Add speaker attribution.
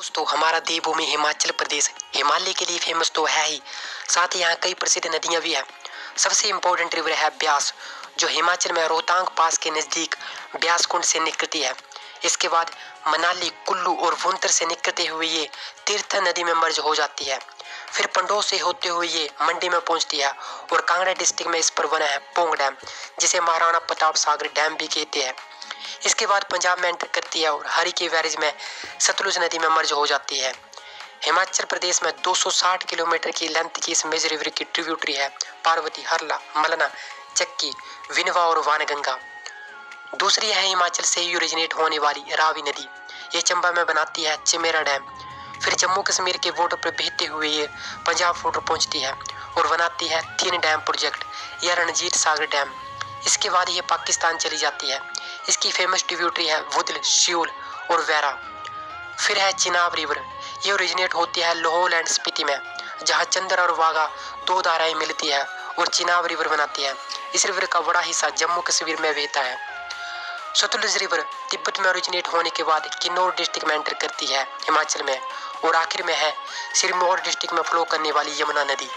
Speaker 1: दोस्तों हमारा देवभूमि हिमाचल प्रदेश, हिमालय के लिए फ़ेमस तो है ही। साथ ही यहाँ कई प्रसिद्ध नदियाँ भी हैं। सबसे इम्पोर्टेंट रिवर है ब्यास, जो हिमाचल में रोहतांग पास के नज़दीक ब्यास कुंड से निकलती है। इसके बाद मनाली, कुल्लू और वुंतर से निकलते हुए ये तीर्थ नदी में मर्ज हो जाती है। फिर पंडो से होते हुए ये मंडी में पहुँचती है और कांगड़ा डिस्ट्रिक्ट में इस पर बना है पोंग डैम जिसे महाराणा प्रताप सागर डैम भी कहते हैं। इसके बाद पंजाब में एंटर करती है और हरी के वैरेज में सतलुज नदी में मर्ज हो जाती है। हिमाचल प्रदेश में 260 किलोमीटर की लेंथ की इस मेजर रिवर की ट्रिब्यूटरी है, पार्वती, हरला, मलना, चक्की, विनवा और वानगंगा। दूसरी है हिमाचल से ही ओरिजिनेट होने वाली रावी नदी। ये चंबा में बनाती है चिमेरा डैम। फिर जम्मू कश्मीर के बॉर्डर पर बहते हुए ये पंजाब बॉर्डर पहुँचती है और बनाती है थीन डैम प्रोजेक्ट या रणजीत सागर डैम। इसके बाद ये पाकिस्तान चली जाती है। इसकी फ़ेमस ट्रिब्यूटरी है वुदल श्यूल और वैरा फिर है चिनाब रिवर। ये ओरिजिनेट होती है लोहोल एंड स्पीति में, जहाँ चंद्र और वागा दो धाराएँ मिलती है और चिनाब रिवर बनाती है। इस रिवर का बड़ा हिस्सा जम्मू कश्मीर में बहता है। सतलुज रिवर तिब्बत में ओरिजिनेट होने के बाद किन्नौर डिस्ट्रिक्ट में एंटर करती है, हिमाचल में, और आखिर में है सिरमौर डिस्ट्रिक्ट में फ्लो करने वाली यमुना नदी।